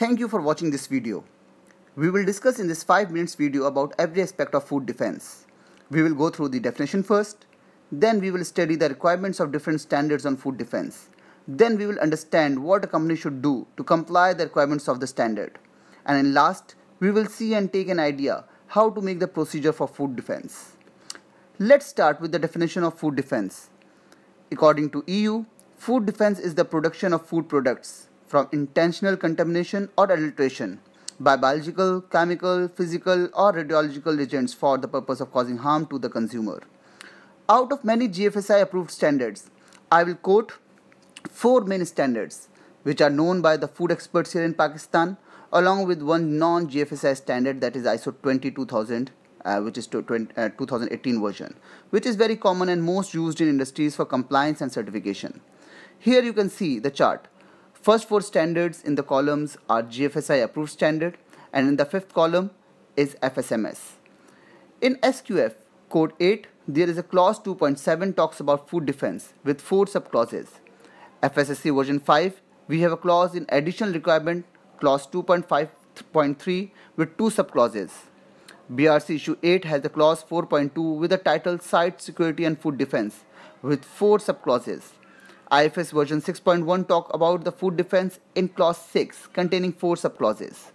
Thank you for watching this video. We will discuss in this 5 minutes video about every aspect of food defense. We will go through the definition first, then we will study the requirements of different standards on food defense. Then we will understand what a company should do to comply the requirements of the standard. And in last, we will see and take an idea how to make the procedure for food defense. Let's start with the definition of food defense. According to EU, food defense is the production of food products from intentional contamination or adulteration by biological, chemical, physical, or radiological agents for the purpose of causing harm to the consumer. Out of many GFSI approved standards, I will quote four main standards which are known by the food experts here in Pakistan along with one non GFSI standard that is ISO 22000 uh, which is to 20, uh, 2018 version which is very common and most used in industries for compliance and certification. Here you can see the chart. First four standards in the columns are GFSI approved standard and in the fifth column is FSMS. In SQF code 8 there is a clause 2.7 talks about food defense with four subclauses. FSSC version 5 we have a clause in additional requirement clause 2.5.3 with two subclauses. BRC issue 8 has the clause 4.2 with the title Site Security and Food Defense with four subclauses. IFS version 6.1 talk about the food defense in clause 6 containing four subclauses.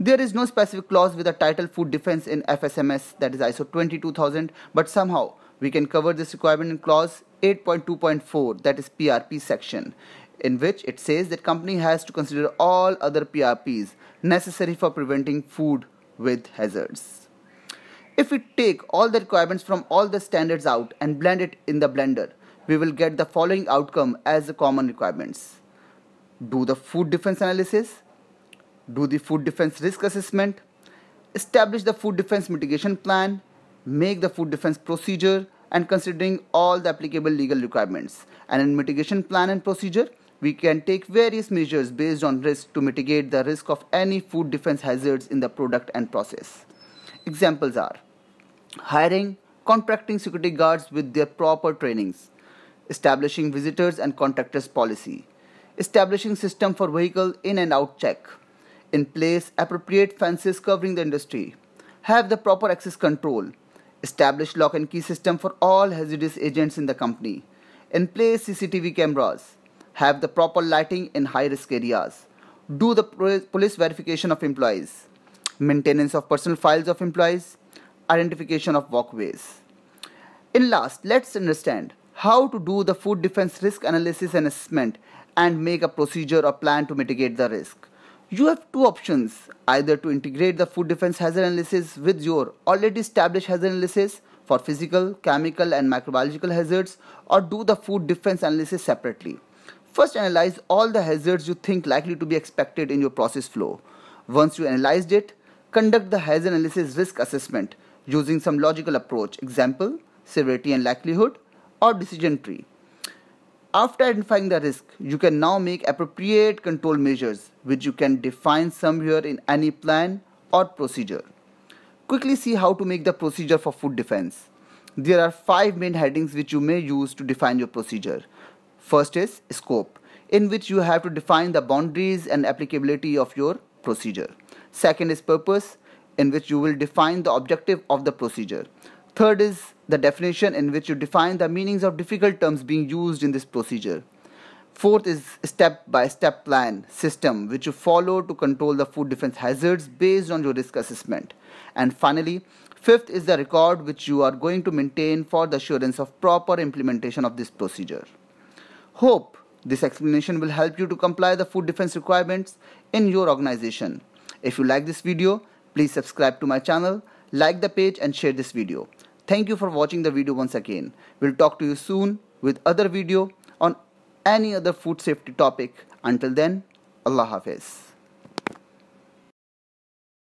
There is no specific clause with the title food defense in FSMS that is ISO 22000 but somehow we can cover this requirement in clause 8.2.4 that is PRP section in which it says that company has to consider all other PRPs necessary for preventing food with hazards. If we take all the requirements from all the standards out and blend it in the blender, we will get the following outcome as the common requirements. Do the food defense analysis, do the food defense risk assessment, establish the food defense mitigation plan, make the food defense procedure and considering all the applicable legal requirements. And in mitigation plan and procedure, we can take various measures based on risk to mitigate the risk of any food defense hazards in the product and process. Examples are hiring, contracting security guards with their proper trainings, establishing visitors and contractors policy, establishing system for vehicle in and out check, in place appropriate fences covering the industry, have the proper access control, establish lock and key system for all hazardous agents in the company, in place CCTV cameras, have the proper lighting in high risk areas, do the police verification of employees, maintenance of personal files of employees, identification of walkways. In last, let's understand how to do the food defense risk analysis and assessment and make a procedure or plan to mitigate the risk. You have two options either to integrate the food defense hazard analysis with your already established hazard analysis for physical, chemical, and microbiological hazards, or do the food defense analysis separately. First analyze all the hazards you think likely to be expected in your process flow. Once you analyzed it, conduct the hazard analysis risk assessment using some logical approach, example, severity and likelihood, or decision tree. After identifying the risk, you can now make appropriate control measures which you can define somewhere in any plan or procedure. Quickly see how to make the procedure for food defense. There are five main headings which you may use to define your procedure. First is scope, in which you have to define the boundaries and applicability of your procedure. Second is purpose, in which you will define the objective of the procedure. Third is the definition, in which you define the meanings of difficult terms being used in this procedure. Fourth is step by step plan system, which you follow to control the food defense hazards based on your risk assessment. And finally, fifth is the record which you are going to maintain for the assurance of proper implementation of this procedure. Hope this explanation will help you to comply the food defense requirements in your organization. If you like this video, please subscribe to my channel, like the page and share this video. Thank you for watching the video once again. We'll talk to you soon with other video on any other food safety topic. Until then, Allah Hafiz.